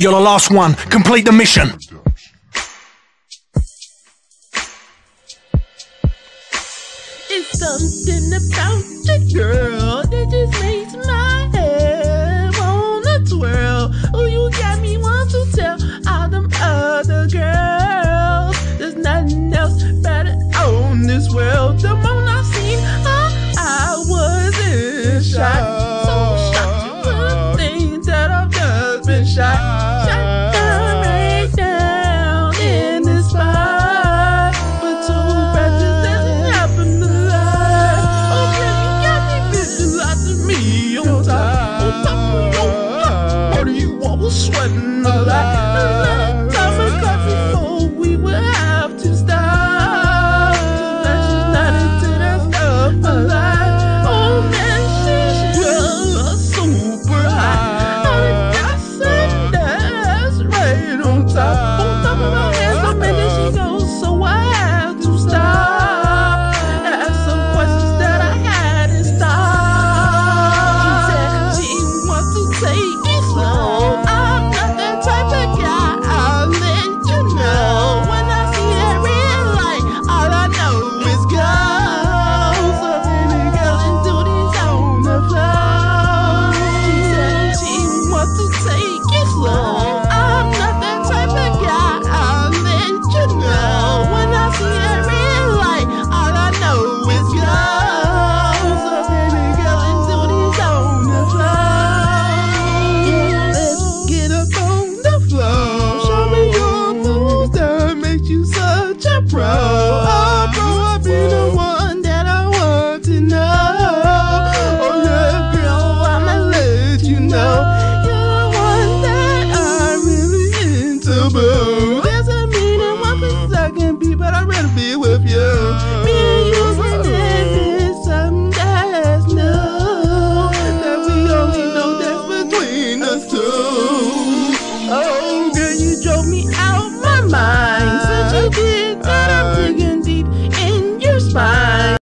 You're the last one. Complete the mission. It's something about the girl that just makes my head wanna twirl. Oh, you got me want to tell all them other girls there's nothing else better on this world.